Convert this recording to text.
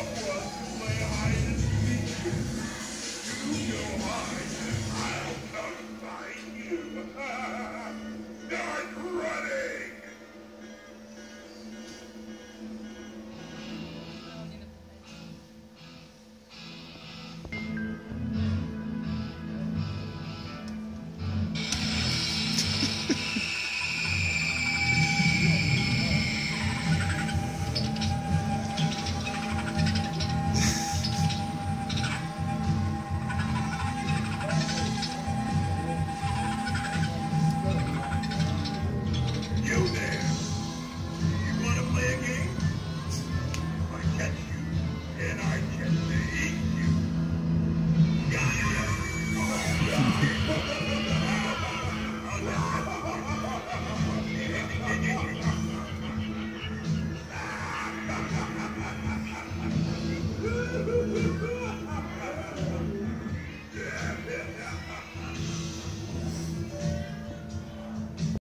You know I, I'll come find you. Yeah.